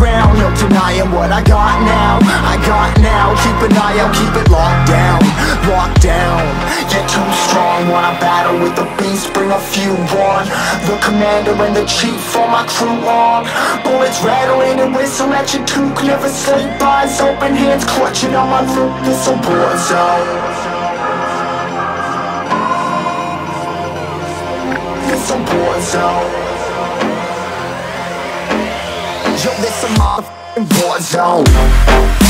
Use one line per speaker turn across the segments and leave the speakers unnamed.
no denying what I got now. I got now, keep an eye out, keep it locked down. Locked down, get too strong. Wanna battle with the beast, bring a few on. The commander and the chief for my crew on. Bullets rattling and whistle at your toque. Never sleep, eyes open, hands clutching on my loot This a war zone This a war zone Yo, this a motherfucking war zone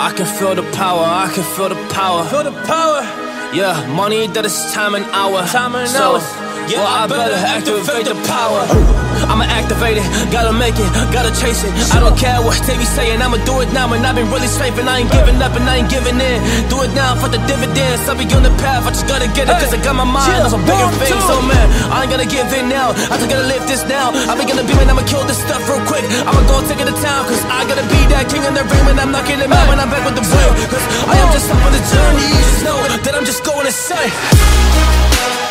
I can feel the power, I can feel the power. Feel the power. Yeah, money that is time and hour. Time and so, hours. Yeah, well, I better activate the power. I'ma activate it, gotta make it, gotta chase it. I don't care what they be saying, I'ma do it now. And I've been really and I ain't giving up and I ain't giving in. Do it now for the dividends. I'll be on the path, I just gotta get it, cause I got my mind on some bigger things. So, man, I ain't gonna give in now. I just gotta live this now. I be gonna be man, I'ma kill this stuff real quick. I'ma go take it to town, cause I gotta be that king in the ring when I'm knocking it out when I'm back with the wheel. Cause I am just up on the journey, you just know that I'm just going to insane.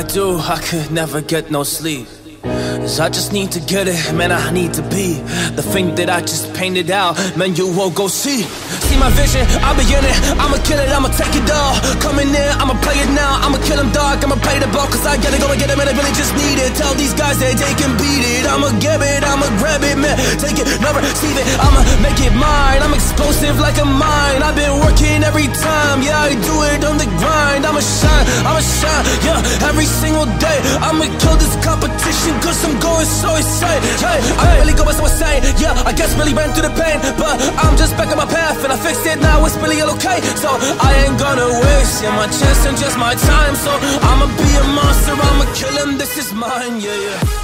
I do, I could never get no sleep. Cause I just need to get it, man, I need to be The thing that I just painted out, man, you won't go see See my vision, I'll be in it, I'ma kill it, I'ma take it all. Coming in, I'ma play it now, I'ma kill him dark, I'ma play the ball. Cause I gotta go and get it, man, I really just need it. Tell these guys that they can beat it. I'ma get it, I'ma grab it, man. Take it, never receive it, I'ma make it mine. I'm explosive like a mine, I've been working every time. Yeah, I do it on the grind, I'ma shine, I'ma Yeah, every single day, I'ma kill this competition Cause I'm going so insane. Hey, I really go by so insane Yeah, I guess really ran through the pain But I'm just back on my path And I fixed it, now it's really all okay. So I ain't gonna waste yeah, my chance and just my time. So I'ma be a monster, I'ma kill him, this is mine, yeah, yeah